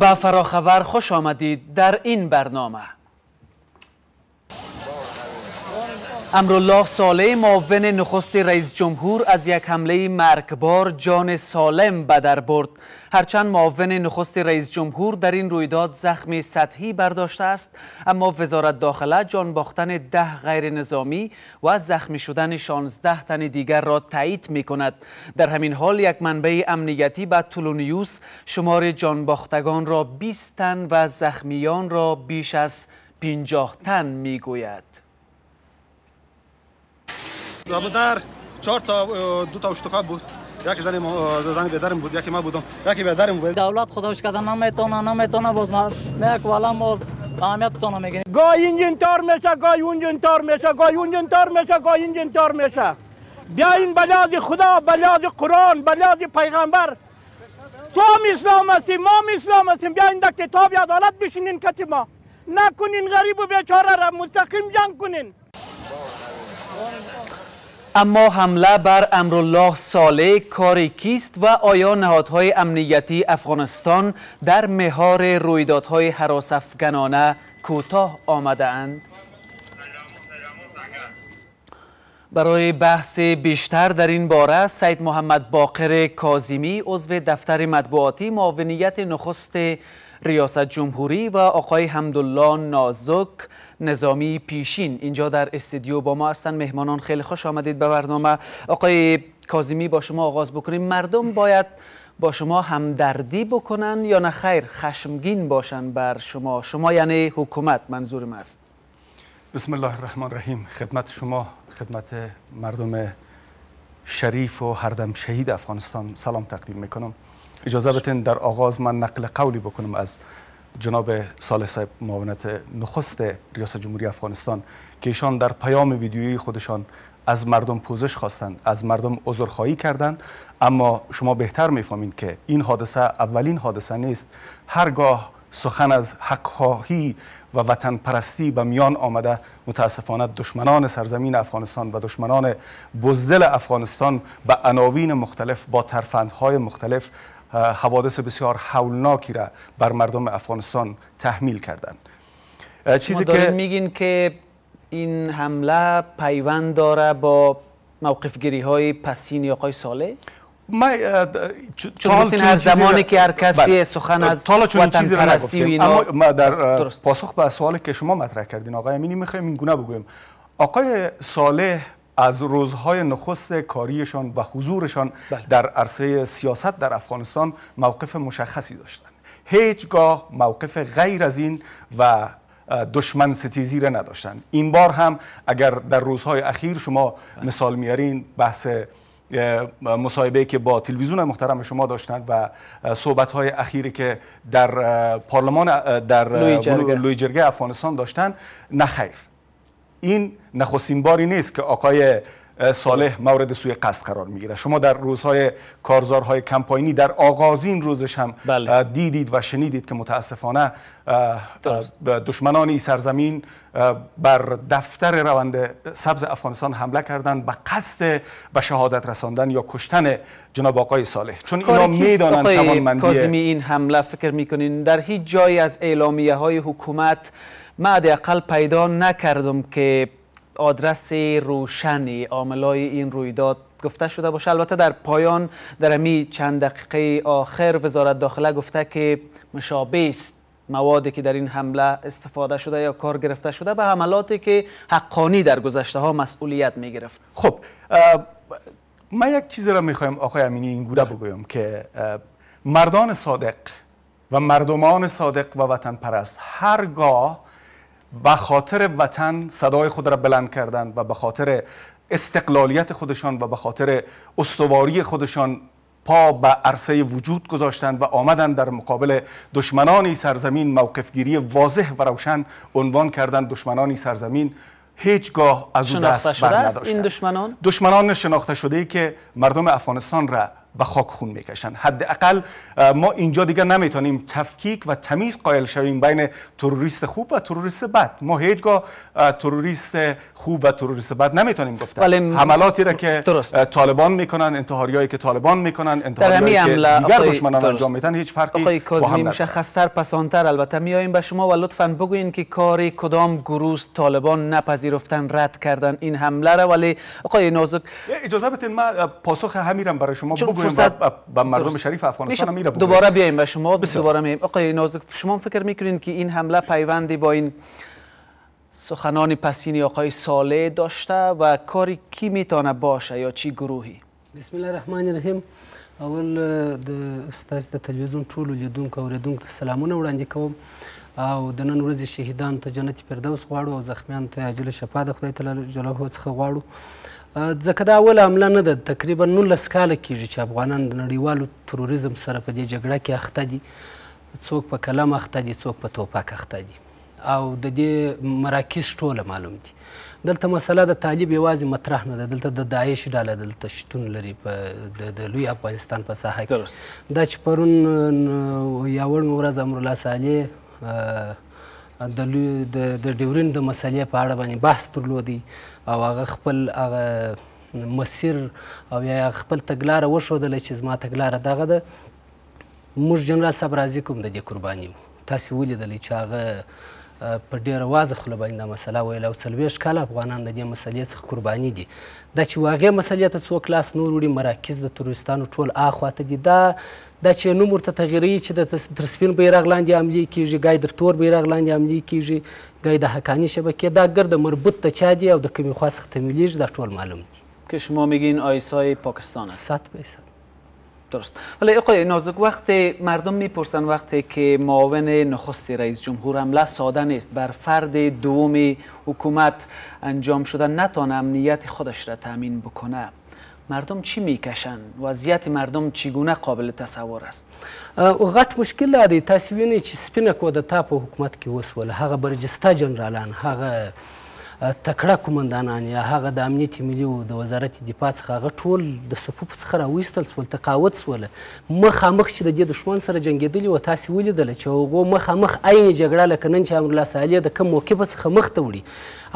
به فراخبر خوش آمدید در این برنامه. امرالله صالح معاون نخست رئیس جمهور از یک حمله مرگبار جان سالم به برد. هرچند معاون نخست رئیس جمهور در این رویداد زخم سطحی برداشته است اما وزارت داخله جان باختن ده غیر نظامی و زخمی شدن 16 تن دیگر را تایید می کند در همین حال یک منبع امنیتی به تولونیوس شمار جان باختگان را 20 تن و زخمیان را بیش از 50 تن می گوید در چهار تا دو تا اشتکا بود. یکی زن زن بیدرم بود یکی ما بودم. یکی بیدرم بود. دولت خودش کردن نمی‌تونه نمی‌تونه باز ما میک والا ما اهمیت تونه می‌گیریم گاهی اینجین تار میشه گاهی اونجین تار میشه گاهی اونجین تار میشه گاهی اینجین تار میشه. بیاین بلاز خدا بلاز قرآن بلاز پیغمبر. تو هم اسلام هستیم ما هم اسلام هستیم. بیاین در کتاب عدالت بشینین کتی ما. نکنین غریب و بیچاره را مستقیم جنگ کنین. اما حمله بر امرالله صالح کاری کیست و آیا نهادهای امنیتی افغانستان در مهار رویدادهای حراس افغانانه کوتاه آمده اند؟ برای بحث بیشتر در این باره سید محمد باقر کازیمی عضو دفتر مطبوعاتی معاونیت نخست ریاست جمهوری و آقای حمدالله نازک نظامی پیشین. اینجا در استودیو با ما هستند مهمانان. خیلی خوش آمدید به برنامه. آقای کازیمی با شما آغاز بکنیم. مردم باید با شما همدردی بکنن یا نه؟ خیر خشمگین باشن بر شما. شما یعنی حکومت منظورم است. بسم الله الرحمن الرحیم. خدمت شما خدمت مردم شریف و هردم شهید افغانستان. سلام تقدیم می‌کنم. اجازه بتین در آغاز من نقل قولی بکنم از جناب صالح صاحب معاونت نخست ریاست جمهوری افغانستان که ایشان در پیام ویدیویی خودشان از مردم پوزش خواستند از مردم عذرخواهی کردند. اما شما بهتر می‌فهمید که این حادثه اولین حادثه نیست. هرگاه سخن از حقخواهی و وطن پرستی به میان آمده متاسفانه دشمنان سرزمین افغانستان و دشمنان بزدل افغانستان به عناوین مختلف با ترفندهای مختلف حوادث بسیار حولناکی را بر مردم افغانستان تحمیل کردند. چیزی که میگین که این حمله پیوند داره با موقف گیری های پسین آقای ساله ما چون هر زمانی که هر کسی بله. سخن از تالا چون چیزی را نگفتیم. اما ما در پاسخ به سوالی که شما مطرح کردین آقای امینی می‌خوایم این گونه بگویم. آقای صالح از روزهای نخست کاریشان و حضورشان بله. در عرصه سیاست در افغانستان موقف مشخصی داشتند هیچگاه موقف غیر از این و دشمن ستیزی را نداشتند این بار هم اگر در روزهای اخیر شما بله. مثال میارین بحث مصاحبه که با تلویزیون محترم شما داشتند و صحبت های اخیری که در پارلمان در لوی جرگه افغانستان داشتند نخیر این نخستین باری نیست که آقای صالح مورد سوی قصد قرار می‌گیره. شما در روزهای کارزارهای کمپاینی در آغازین روزش هم بله. دیدید و شنیدید که متاسفانه دشمنان ای سرزمین بر دفتر روند سبز افغانستان حمله کردن به قصد به شهادت رساندن یا کشتن جناب آقای صالح. چون اینا می‌دانن توانمندی این حمله؟ فکر می‌کنین در هیچ جایی از اعلامیه های حکومت ما اقل پیدا نکردم که آدرس روشنی عاملای این رویداد گفته شده باشه. البته در پایان در امی چند دقیقه آخر وزارت داخله گفته که مشابه است موادی که در این حمله استفاده شده یا کار گرفته شده به حملاتی که حقانی در گذشته ها مسئولیت می گرفت خب من یک چیز را می‌خوایم آقای امینی این گوره بگویم که مردان صادق و مردمان صادق و وطن پرست هرگاه به خاطر وطن صدای خود را بلند کردن و به خاطر استقلالیت خودشان و به خاطر استواری خودشان پا به عرصه وجود گذاشتند و آمدند در مقابل دشمنانی سرزمین موقفگیری واضح و روشن عنوان کردند دشمنانی سرزمین هیچگاه از او دست بر این دشمنان؟ دشمنان شناخته شده ای که مردم افغانستان را به خاک خون می‌کشن. حداقل ما اینجا دیگه نمی‌تونیم تفکیک و تمیز قائل شویم بین تروریست خوب و تروریست بد. ما هیچگاه تروریست خوب و تروریست بد نمی‌تونیم گفت حملاتی را که درست. طالبان می‌کنن انتحاریایی که طالبان می‌کنن انتحاریایی که دیگر دشمنان انجام میدن هیچ فرقی آقای کاظمی مشخصتر پسانتر البته. میاییم به شما و لطفا بگوین که کاری کدام گروه طالبان نپذیرفتن رد کردن این حمله را. ولی آقای نازک اجازه بدین ما پاسخ همیرم برای شما بگویم و به مردم شریف افغانستان میره دوباره بیایم به شما دوباره میایم. آقای نازک شما فکر می‌کنین که این حمله پیوندی با این سخنان پسینی آقای ساله داشته و کاری کی می‌تونه باشه یا چی گروهی؟ بسم الله الرحمن الرحیم اول د ستاسو د تلویزیون ټولو لیدونکو اوریدونکو ته سلامونه وړاندې کوم. او د نن ورځې شهیدانو ته جنت فردوس غواړو او زخمیانو ته عاجله شفا د خدای تعالی جلاله څخه غواړو. ځکه دا اوله حمله نه ده تقریبا نولس کاله کېږي چې افغانان د نړیوالو تروریزم سره په دې جګړه کې اخته دي. څوک په کلم اخته دي څوک په توپک اخته دي. او د دې مراکز ټوله معلوم دي. دلته مسله د طالب یوازې مطرح نه ده دلته د داعش ډله دلته شتون لري په د لوی افغانستان په ساحه کې. دا چې پرون یاوړ ورځ امرالله صالح د د ډیورین د مسلې په اړه باندې بحث درلودي او هغه خپل هغه مسیر او یا خپل تګلاره وښودله چې زما تګلاره دغه ده موږ جنرال صاحب راضي کوم د دې قرباني تاسو ولیدلی چې هغه په ډیره واضح خوله باندې دا مسله ویل او څلوېښت کاله افغانان د دې مسلې څخه قرباني دي. دا چې واقع مسلې ته څوک لاس نور وړي مراکز د تروریستانو ټول اخواته دي. دا دا چې نوم ورته تغییروي چې د تر سپین بیرغ لاندې عملي کیږي ګای در تور بیرغ لاندې عملي کیږي ګای د حقانی شبکې. دا ګرد مربوط ته چا دي او د کومې خوا څخه تمویلیږي دا ټول معلوم دي. که شما میگین آیسای پاکستان است. صد فیصد درست. ولی آقای نازک وقتی مردم می‌پرسن وقتی که معاون نخست رئیس جمهور حمله ساده نیست بر فرد دوم حکومت انجام شده نتانه امنیت خودش را تامین بکنه. مردم چی می‌کشن؟ وضعیت مردم چگونه قابل تصور است؟ غټ مشکل دی وینئ چې سپینه کوده تا په حکومت کې وسوله. هغه برجسته جنرالان هغه تکړه قومندانان یا هغه د امنیت ملي او د وزارت دفاع څخه هغه ټول د صفوف څخه راویستل سول تقاوت سول مخامخ چې د دې دشمن سره جنگیدلی و تاسو ولیدل چې هغه مخامخ عین جګړه لکه نن چې امر الله صالح د کم موقف څخه مخ ته وړي.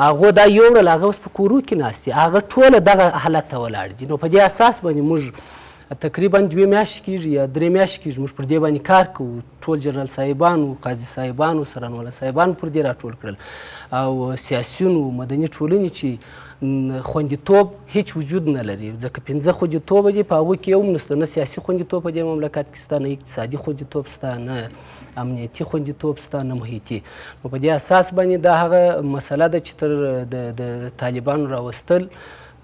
هغه دا یو هغه اوس په کورو کې ناستي هغه ټول دغه حالت ته ولاړ دي. نو په دې اساس باندې موږ تقریبا دوه میاشتې کېږي یا درې میاشتې کېږي موږ پر دې باندې کار کوو ټول جنرال صاحبانو قاضي صاحبانو سرانواله صاحبان پر دې راټول کړل او سیاسیونو مدني ټولنې چې خوندیتوب هیڅ وجود نه لري ځکه پنځه خوندیتوب دي په هغو کې یو نشته نه سیاسي خوندیتوب په دې مملکت کې شته نه اقتصادي خوندیتوب شته نه امنیتي خوندیتوب شته نه محیطي نو په دې اساس باندې دا هغه مسله ده چې تر د طالبانو راوستل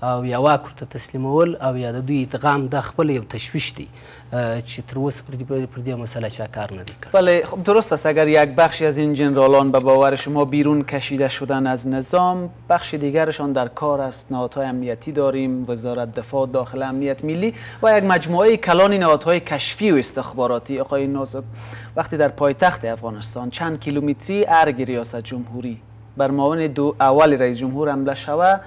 او یا واک ورته تسلیمول او یا د دوی ادغام د خپل یو تشویش دی چې تر اوسه پر دې مسئله چا کار ندی کرد بله خب درست است. اگر یک بخشی از این جنرالان به باور شما بیرون کشیده شدن از نظام بخش دیگرشان در کار است. نهادهای امنیتی داریم وزارت دفاع داخل امنیت ملی و یک مجموعه کلان نهادهای کشفی و استخباراتی. آقای نازک وقتی در پایتخت افغانستان چند کیلومتری ارگ ریاست جمهوری بر معاون دو اول رئیس جمهور حمله شوه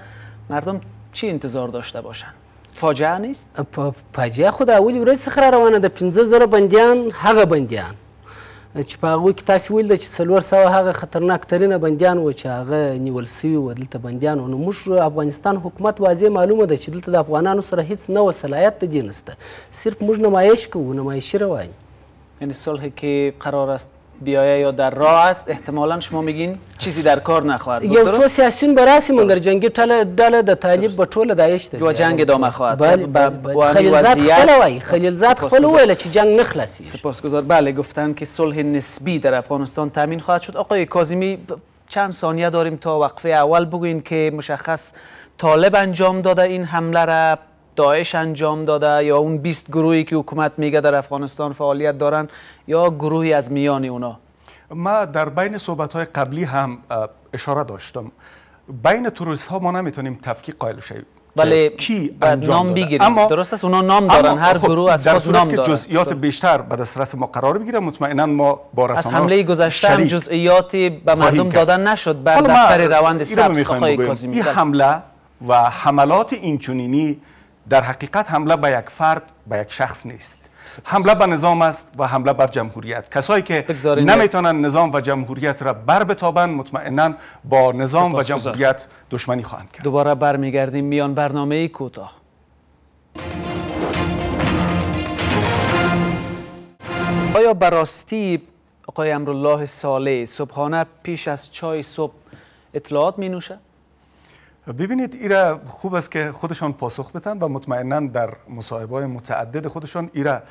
مردم چی انتظار داشته باشن؟ فاجعه نیست؟ فاجعه خو د اولې ورځې څخه را روانه ده؟ پنځه زره بندیان هغه بندیان. چې په هغوی کې تاسو ویل چې څلور سوه هغه خطرناک ترینه بندیان و چې هغه نیول سوي و دلته بندیان و نو موږ افغانستان حکومت واضح معلومه ده چې دلته د افغانانو سره هیڅ نه و صلاحیت د دې نسته صرف موږ نمایش کوو نمایشي روان یعنی صلحی که قرار است بیایه یا در راه است احتمالا شما میگین چیزی در کار نخواهد بود یو څو سیاسیون براسي مګر جنگي ډله د طالب په ټوله داعش ته جو جنگ ادامه خواهد خلیلزاد خپل وای خلیلزاد خپل ویل چې جنگ نخلصي سپاسگزار. بله گفتن که صلح نسبی در افغانستان تامین خواهد شد. آقای کاظمی چند ثانیه داریم تا وقفه اول بگوین که مشخص طالب انجام داده این حمله را. داعش انجام داده یا اون 20 گروهی که حکومت میگه در افغانستان فعالیت دارن یا گروهی از میان اونا؟ ما در بین صحبت های قبلی هم اشاره داشتم. بین توریست ها ما نمی‌تونیم تفکیک قائل شویم ولی کی نام بگیریم. اما درست است اونا نام دارن. هر خب گروه از خود نام دارن. جزئیات بیشتر به دسترس ما قرار بگیره مطمئنا ما با رسانه از حمله گذشته هم جزئیاتی به مردم دادن نشد. بعد دفتر روند سبز آقای کاظمی این حمله و حملات اینچنینی در حقیقت حمله به یک فرد به یک شخص نیست. حمله به نظام است و حمله بر جمهوریت. کسایی که نمی‌تونن نظام و جمهوریت را بر بتابن مطمئنا با نظام و جمهوریت دشمنی خواهند کرد. دوباره برمیگردیم میان برنامه کوتاه. آیا براستی آقای امرالله صالح صبحانه پیش از چای صبح اطلاعات می نوشه؟ ببینید ایره خوب است که خودشان پاسخ بدن و مطمئنا در مصاحبه متعدد خودشان ایره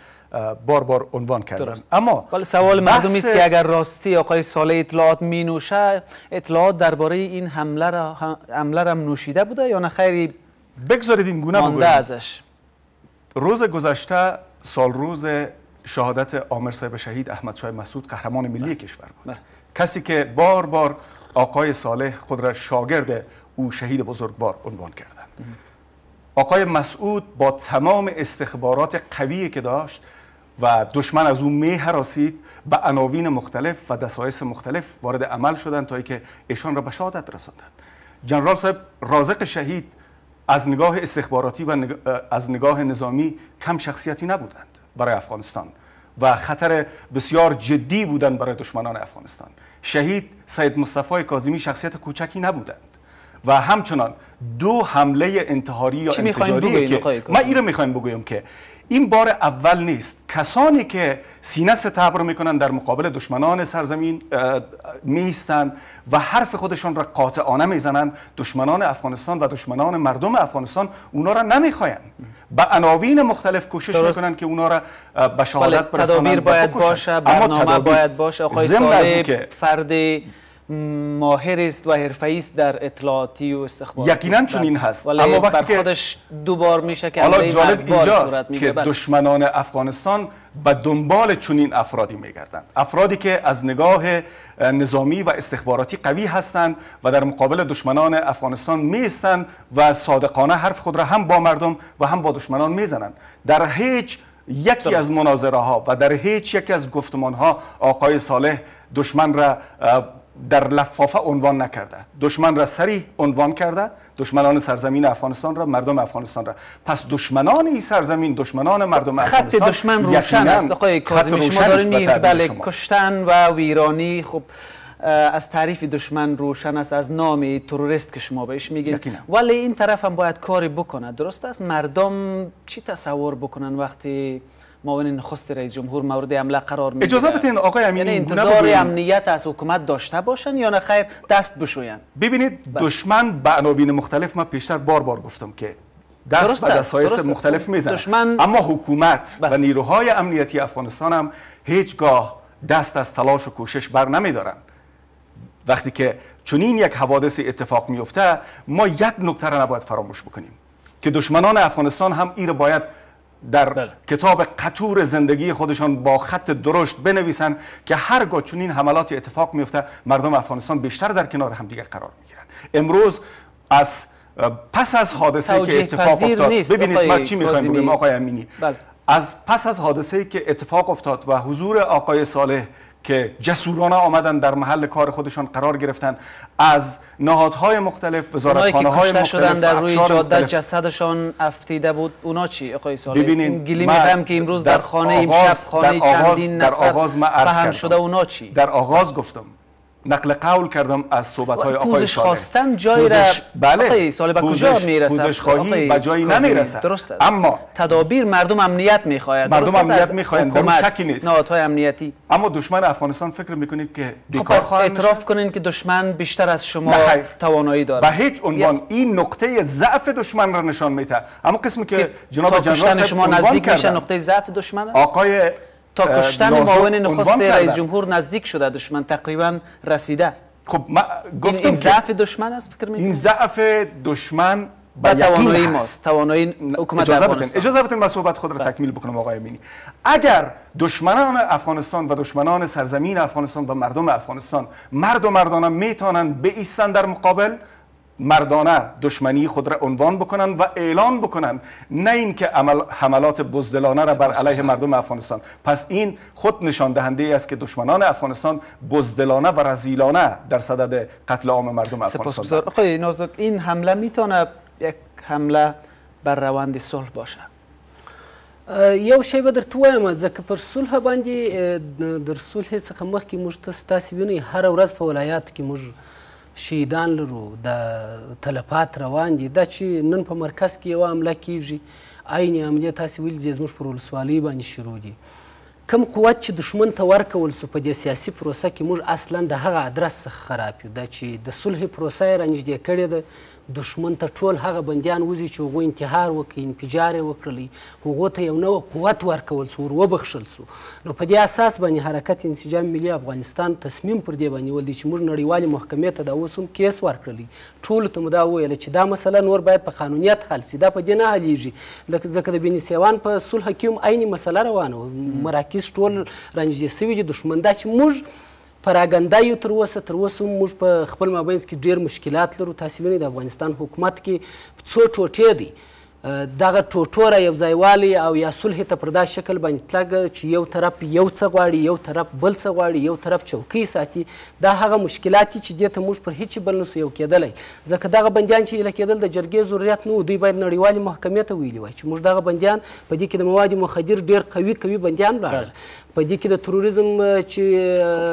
بار بار عنوان کردن. اما ولی سوال مردمی است که اگر راستی آقای صالح اطلاعات می نوشه اطلاعات درباره این حمله را حمله را نوشیده بوده یا نه؟ خیری بگذارید این گونه بگویم ازش. روز گذشته سال روز شهادت عامر صاحب شهید احمد شاه مسعود قهرمان ملی بله. کشور بود. بله. کسی که بار بار آقای صالح خود را شاگرد او شهید بزرگوار عنوان کردند آقای مسعود با تمام استخبارات قوی که داشت و دشمن از او می حراسید به عناوین مختلف و دسایس مختلف وارد عمل شدند تا که ایشان را به شهادت رساندند. جنرال صاحب رازق شهید از نگاه استخباراتی و از نگاه نظامی کم شخصیتی نبودند برای افغانستان و خطر بسیار جدی بودند برای دشمنان افغانستان. شهید سید مصطفی کاظمی شخصیت کوچکی نبودند. و همچنان دو حمله انتحاری یا انفجاری که ما این رو می‌خوایم بگویم که این بار اول نیست. کسانی که سینه ستبر می‌کنن در مقابل دشمنان سرزمین میستن و حرف خودشان را قاطعانه می‌زنن دشمنان افغانستان و دشمنان مردم افغانستان اونا را نمی‌خواین. به عناوین مختلف کوشش می‌کنن که اونا را به شهادت برسانن تدابیر باید باشه برنامه باید باشه. آقای صالح فرد ماهر است و حرفه‌ای است در اطلاعاتی و استخباراتی یقینا چون این هست. اما وقتی که خودش دوبار میشه که حالا جالب اینجاست که بله. دشمنان افغانستان به دنبال چنین افرادی میگردند. افرادی که از نگاه نظامی و استخباراتی قوی هستند و در مقابل دشمنان افغانستان میستند و صادقانه حرف خود را هم با مردم و هم با دشمنان می‌زنند. در هیچ یکی از مناظره ها و در هیچ یکی از گفتمان ها آقای صالح دشمن را در لفافه عنوان نکرده. دشمن را سریع عنوان کرده. دشمنان سرزمین افغانستان را مردم افغانستان را. پس دشمنان این سرزمین دشمنان مردم افغانستان خط دشمن روشن است. آقای کاظمی شما دارین بله کشتن و ویرانی خب از تعریف دشمن روشن است از نام تروریست که شما بهش میگید ولی این طرف هم باید کاری بکنه. درست است؟ مردم چی تصور بکنن وقتی معاون نخست رئیس جمهور مورد حمله قرار می‌گیره. اجازه بدین آقای امینی یعنی انتظار امنیت از حکومت داشته باشن یا نه؟ خیر دست بشوین. ببینید بله. دشمن به عناوین مختلف ما پیشتر بار بار گفتم که دست به دستایس مختلف میزن دشمن... اما حکومت و بله. نیروهای امنیتی افغانستان هم هیچگاه دست از تلاش و کوشش بر نمیدارن. وقتی که چنین یک حوادث اتفاق میفته ما یک نکته را نباید فراموش بکنیم که دشمنان افغانستان هم این باید در بله. کتاب قطور زندگی خودشان با خط درشت بنویسن که هرگاه چنین حملات اتفاق میفته مردم افغانستان بیشتر در کنار همدیگه قرار می‌گیرن امروز از پس از حادثه که اتفاق افتاد ببینید ما چی می‌خوایم بگیم آقای امینی بله. از پس از حادثه که اتفاق افتاد و حضور آقای صالح که جسورانه آمدن در محل کار خودشان قرار گرفتن. از نهادهای مختلف وزارتخانه های مختلف شدن در روی جاده جسدشان افتیده بود. اونا چی آقای سالی؟ ببینید گلی میگم که امروز در خانه امشب خانه چندین نفر در آغاز ما عرض شده اونا چی؟ در آغاز گفتم نقل قول کردم از صحبت های آقای صالح. خواستن جای را بله. آقای صالح به کجا می‌رسه پوزش خواهی به جایی نمی‌رسه درست است. اما تدابیر مردم امنیت می‌خواهد مردم امنیت می‌خواهند. در شکی نیست. نهادهای امنیتی. اما دشمن افغانستان فکر می‌کنید که خب، بیکار خب اعتراف کنین که دشمن بیشتر از شما توانایی داره به هیچ عنوان این نقطه ضعف دشمن را نشان میده اما قسمی که جناب جنرال شما نزدیک میشه نقطه ضعف دشمن آقای تا کشتن معاون نخست رئیس جمهور نزدیک شده دشمن تقریبا رسیده. خب ما گفتم این ضعف دشمن است فکر این ضعف دشمن با توانایی ماست. توانایی حکومت اجازه بدین اجازه بدین من صحبت خود را بله. تکمیل بکنم آقای امینی. اگر دشمنان افغانستان و دشمنان سرزمین افغانستان و مردم افغانستان مرد و مردانه می‌تونن ایستن در مقابل مردانه دشمنی خود را عنوان بکنن و اعلان بکنن نه اینکه عمل حملات بزدلانه را بر علیه مردم افغانستان. پس این خود نشان دهنده است که دشمنان افغانستان بزدلانه و رزیلانه در صدد قتل عام مردم افغانستان آقای نازک این حمله می‌تونه یک حمله بر روند صلح باشه؟ یو شی به درته وایم ځکه پر صلح باندې در صلح څخه مخکې موږ تاسو وینئ هره ورځ په ولایاتو کې موږ شهیدان لرو د تلفات روان دي. دا چې نن په مرکز کې یوه حمله کیږي عین عملیه تاسې ویلي دي زموږ پر ولسوالۍ باندې شروع دي کم قوت چې دشمن ته ورکول سو په دې سیاسي پروسه کې موږ اصلا د هغه ادرس څخه خراب یو دا چې د صلح پروسه یې رانږدې کړې ده دشمن ته ټول هغه بندیان وځي چې هغوی انتحار وکړي انفجار یې وکړلی هغو ته یو نوی قوت ورکول سو ور وبخښل سو. نو په دې اساس باندې حرکت انسجام ملي افغانستان تصمیم پر دې باندې ول دي چې موږ نړیوالې محکمې ته دا اوس هم کیس ورکړلی ټولو ته مو دا وویله چې دا مسله نور باید په قانونیت حل سي. دا په دې نه حلیږي. ځکه د بني سیوان په صلح کې هم عیني مسله روانه وه. مراکز ټول رانږدې سوي دي دښمن دا چې موږ پراګنده یو تر اوسه تر اوسه موږ په خپل مابینځ کې ډیر مشکلات لرو. تاسو وینئ د افغانستان حکومت کې څو ټوټې دي دغه ټوټوره یو ځایوالی او یا صلح ته پر دا شکل باندې تلګ چې یو طرف یو څه غواړي یو طرف بل څه غواړي یو طرف چوکۍ ساتي. دا هغه مشکلات چې دې ته موږ پر هیڅ بل نسو یو کېدلی. ځکه دغه بندیان چې ایله کېدل د جرګې ضرورت نه دوی باید نړیوالې محکمې ته ویلي وای. چې موږ دغه بندیان په دې کې د مواد مخدر ډیر قوي قوي بندیان لاړل په دې کې د تروریسم چې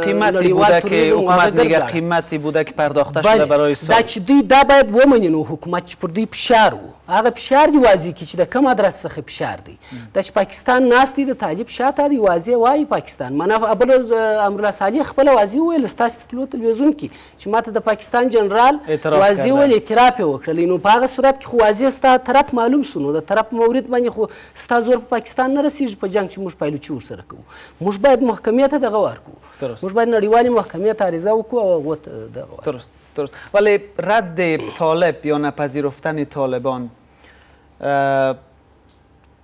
قیمتی بوده که حکومت میگه قیمتی بوده که پرداخته شده برای سال دا چې دوی دا باید ومني نو حکومت چې پر دوی فشار وو هغه فشار دی واضح کی چې د کم ادرس څخه فشار دی. د چې پاکستان ناست دی د طالب شاته دی واضح وایي پاکستان. معنا ابل امرالله صالح خپل واضح ویل ستاسو په تلو تلویزیون کې. چې ماته د پاکستان جنرال واضح ویل اعتراف وکړل نو په هغه صورت کې خو واضح ستا طرف معلوم سونو د طرف مورید باندې خو ستا زور په پاکستان نه رسیږي په جنگ چې موږ پایلوچي ورسره کوو. موږ باید محکمې ته دغه ورکو موږ باید نړیوالې محکمې ته عریضه وکړو او هغو ته دغه درست درست. ولی رد طالب یا نپذیرفتن طالبان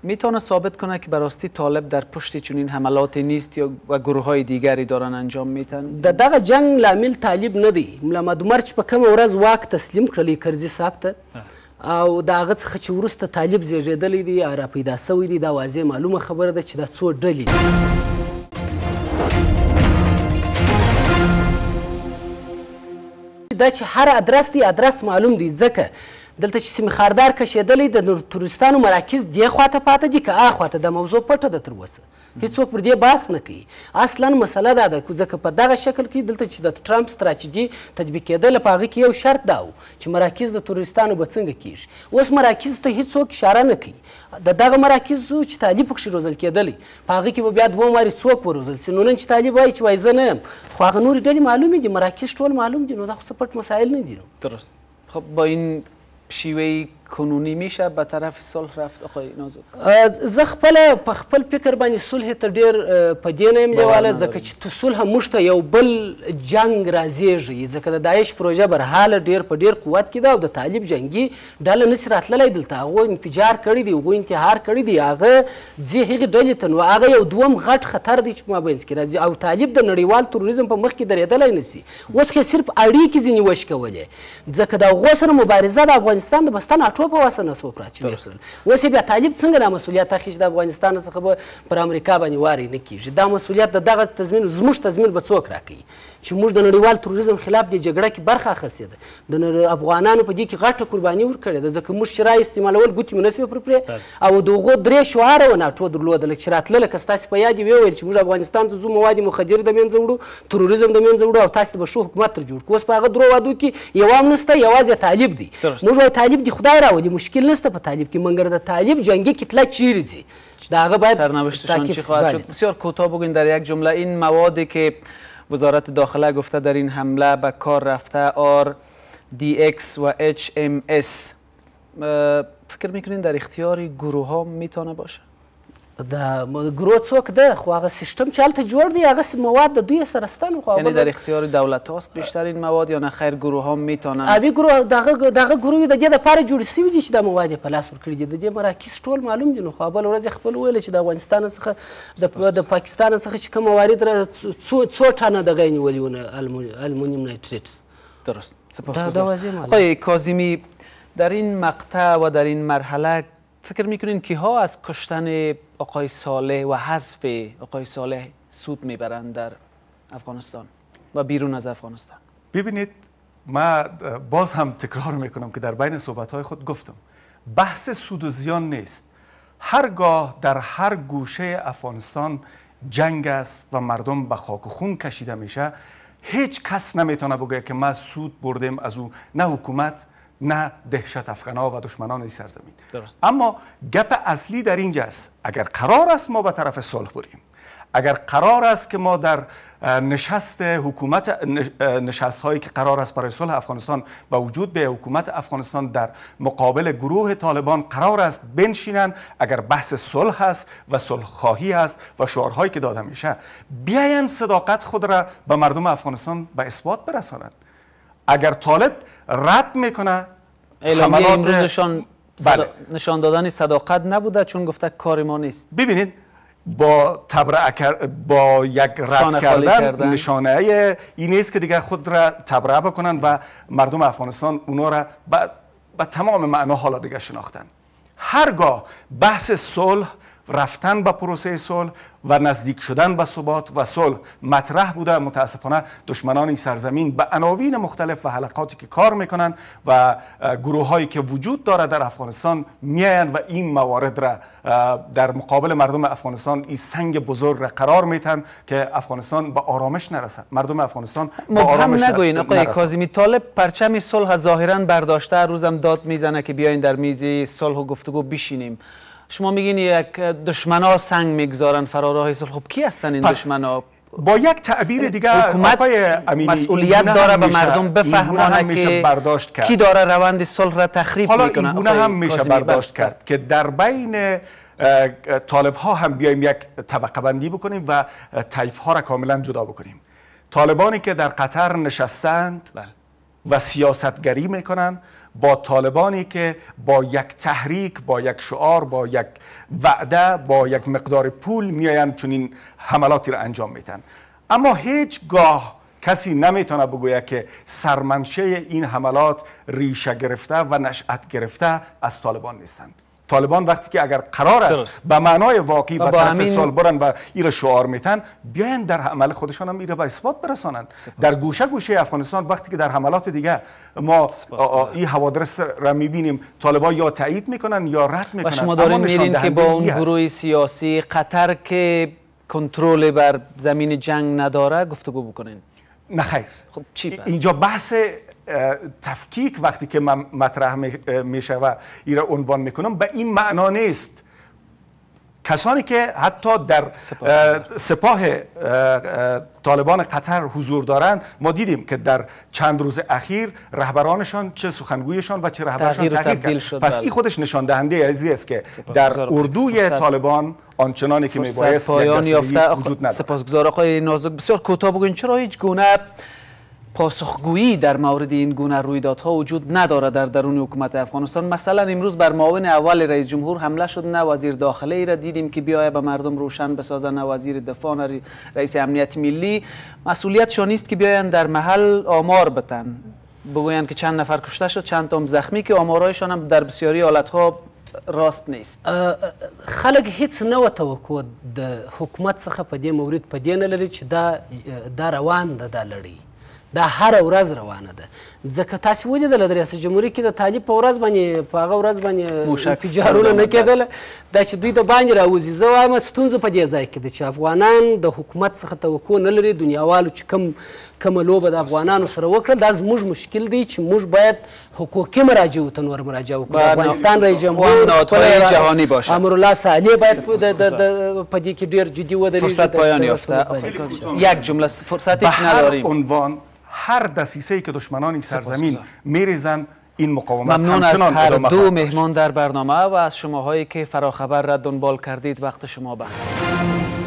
میتونه ثابت کنه که براستی طالب در پشت چنین حملات نیست یا و گروه های دیگری دارن انجام میتن د دغه جنگ لامل طالب نه دی. ملا مدمر چې په کوم ورځ واک تسلیم کړلی کرزي صاحب ته. او دا هغه څخه چې وروسته طالب زیږېدلی دی یا را پیدا سوی دی دا واضح معلومه خبره ده چې دا څو ډلې دا چې هر ادرس دی ادرس معلوم دی. ځکه دلته چې سیمې خاردار کشېدلی د تورستانو مراکز دې خواته پاته دي که آ خواته؟ د موضوع پټه ده تر اوسه. هیڅوک پر دې بحث نه کوي. اصلا مسله دا ده ځکه په دغه شکل کې دلته چې د ټرمپ ستراتیژي تطبیق کېدله په هغه کې یو شرط دا و چې مراکز د تورستانو به څنګه کیږي اوس مراکز ته هیڅوک اشاره نه کوي. د دغه مراکزو چې طالب پکښې روزل کېدلی په هغه کې به بیا دوه وارې څوک وروزل سي. نو نن چې طالب وایي چې وایي زه نه یم خو هغه نورې ډلې معلومې دي مراکز ټول معلوم دي نو دا خو څه پټ مسایل نه دي درست. خب با این she کنونی میشه به طرف صلح رفت آقای نازک؟ زه خپل په خپل فکر باندې صلح ته ډیر په دې نه یم لیواله ځکه چې تو صلح موږ ته یو بل جنگ راځيږي ځکه د داعش پروژه برحاله ډیر په ډیر قوت کې ده او د طالب جنگي ډله نشي راتللی دلته هغه انفجار کړی دی هغه انتحار کړی دی. هغه ځي هغه ډلې ته نو هغه یو دوم غټ خطر دی چې ما بینس کې راځي. او طالب د نړیوال تروریزم په مخ کې درېدلی نسی اوس کې صرف اړیکې ځینې وشکولې. ځکه د هغو سره مبارزه د افغانستان د بستان اټو په واسه نسو پراچوي اوس بیا طالب څنګه د مسولیت اخیش د افغانستان څخه به پر امریکا باندې واري نه کیږي. دا مسولیت د دغه تضمین زموږ تضمین به څوک راکړي چې موږ د نړیوال تروریزم خلاف د جګړه کې برخه اخیستې ده. د افغانانو په دې کې غټه قرباني ورکړې ده. ځکه موږ شرای استعمالول ګوتې مناسبه پر پرې. او دغه درې شعار و ناټو درلودل چې راتلل که تاسو په یاد ویل چې موږ افغانستان ته زو مواد مخدر د منځ وړو تروریزم د منځ وړو او تاسو به شو حکومت تر جوړ کوس په هغه درو وادو کې یو هم نسته یوازې طالب دی. موږ وای طالب دی خدای راولي مشکل نسته په طالب کې منګر د طالب جنگی کتله چیرې ځي دا هغه باید سرنوشتشان چی خواهد شد بسیار کوتاه بگوین در یک جمله این موادی که وزارت داخله گفته در این حمله به کار رفته آر دی اکس و اچ ام اس فکر می‌کنین در اختیار گروه ها می‌تونه باشه د ګرو څوک ده خو هغه سیستم چې هلته جوړ دی هغه مواد د دوی سره ستن خو یعنی در اختیار دولت هاست بیشتر این مواد یا نه؟ خیر گروه ها میتونن. ابي گروه دغه دغه گروه د دې لپاره جوړ شوی دي چې د مواد په لاس ورکړي دي. د دې مراکز ټول معلوم دي نو خو بل ورځ خپل ویل چې د افغانستان څخه د پاکستان څخه چې کوم موارد څو څو ټانه د غینی ولیونه المونیم نایتریت درست. سپاسگزارم. آقای کاظمی در این مقطع و در این مرحله فکر می‌کنین که ها از کشتن آقای صالح و حذف آقای صالح سود می‌برند در افغانستان و بیرون از افغانستان؟ ببینید ما باز هم تکرار می‌کنم که در بین صحبت های خود گفتم بحث سود و زیان نیست. هرگاه در هر گوشه افغانستان جنگ است و مردم به خاک و خون کشیده میشه هیچ کس نمی‌تونه بگه که ما سود بردیم از او. نه حکومت نه دهشت افغانا و دشمنان این سرزمین. درست. اما گپ اصلی در اینجاست اگر قرار است ما به طرف صلح بریم. اگر قرار است که ما در نشست حکومت نشست هایی که قرار است برای صلح افغانستان با وجود به حکومت افغانستان در مقابل گروه طالبان قرار است بنشینن اگر بحث صلح است و صلح خواهی است و شعارهایی که داده میشه بیاین صداقت خود را به مردم افغانستان به اثبات برسانند. اگر طالب رد می‌کنه اعلامیه امروزشان بله. نشان دادن صداقت نبوده چون گفته کار ما نیست. ببینید با تبرع با یک رد کردن, نشانه این نیست که دیگه خود را تبرع بکنن و مردم افغانستان اونا را به تمام معنا حالا دیگه شناختن. هرگاه بحث صلح رفتن به پروسه صلح و نزدیک شدن به ثبات و صلح مطرح بوده. متاسفانه دشمنان این سرزمین به عناوین مختلف و حلقاتی که کار می‌کنن و گروه هایی که وجود داره در افغانستان میاین و این موارد را در مقابل مردم افغانستان این سنگ بزرگ را قرار میتن که افغانستان به آرامش نرسه مردم افغانستان به آرامش نگوین آقای کاظمی طالب پرچم صلح ظاهرا برداشته روزم داد می‌زنه که بیاین در میز صلح و گفتگو بشینیم. شما میگین یک دشمنا سنگ می‌گذارن فراراه صلح خب کی هستن این دشمنا؟ با یک تعبیر دیگه حکومت مسئولیت داره به مردم بفهمانه که برداشت کرد. کی داره روند صلح را تخریب حالا می‌کنه. حالا هم میشه برداشت بله. کرد که در بین طالب ها هم بیایم یک طبقه بندی بکنیم و طیف ها را کاملا جدا بکنیم. طالبانی که در قطر نشستند بله. و سیاستگری می‌کنن با طالبانی که با یک تحریک با یک شعار با یک وعده با یک مقدار پول میآیند چون این حملاتی را انجام میتن اما هیچگاه کسی نمی‌تونه بگوید که سرمنشه این حملات ریشه گرفته و نشأت گرفته از طالبان نیستند. طالبان وقتی که اگر قرار است به معنای واقعی به طرف سال برن و ایره شعار میتن بیاین در عمل خودشان هم ایره به اثبات برسانند در گوشه گوشه افغانستان وقتی که در حملات دیگه ما این حوادث را می‌بینیم طالبان یا تایید می‌کنن یا رد می‌کنن. و شما دارین میرین که با اون گروه سیاسی قطر که کنترل بر زمین جنگ نداره گفتگو بکنین. نه خیر. خب چی پس؟ اینجا بحث تفکیک وقتی که من مطرح میشه و ایره عنوان می‌کنم به این معنا نیست. کسانی که حتی در سپاه, طالبان قطر حضور دارند ما دیدیم که در چند روز اخیر رهبرانشان چه سخنگویشون و چه رهبرشان تغییر کرد. شد. پس این بله. خودش نشان دهنده ازی است که در اردوی طالبان آنچنانی که میبایست پایان یافته. وجود نداره سپاسگزار آقای نازک. بسیار کوتاه بگوین چرا هیچ گونه پاسخگویی در مورد این گونه رویدادها وجود نداره در درون حکومت افغانستان. مثلا امروز بر معاون اول رئیس جمهور حمله شد. نه وزیر داخله ای را دیدیم که بیاید به مردم روشن بسازن نه وزیر دفاع نه رئیس امنیت ملی. مسئولیتشان نیست که بیاین در محل آمار بتن. بگویند که چند نفر کشته شد چند تام زخمی که آمارایشان هم در بسیاری حالتها راست نیست. خلک هیڅ نه و توقع د حکومت څخه په دې مورید په دې نه لري چې دا دا روان ده دا لړۍ. دا هر ورځ روانه ده. ځکه تاسو ولیدل د ریاست جمهوریت کې د طالب په ورځ باندې په هغه ورځ باندې تجارونه نه کېدل. دا چې دوی د باندې راوځي زه وایم ستونزه په دې ځای کې ده چې افغانان د حکومت څخه توقع نه لري دنیاوالو چې کم کومه لوبه د افغانانو سره وکړه دا زموږ مشکل دی چې موږ باید حقوقي مراجعو ته نور مراجعه وکړو. افغانستان رئیس جمهور جهانی باشه امرالله صالح باید په دې کې ډیر جدي ودرېږي. فرصت پایان یافته. یک جمله فرصت هیچ نداریم. عنوان هر دسیسه ای که دشمنان سرزمین میریزن این مقاومت ممنون از هر دو مهمان در برنامه و از شماهایی که فراخبر را دنبال کردید وقت شما بخیر.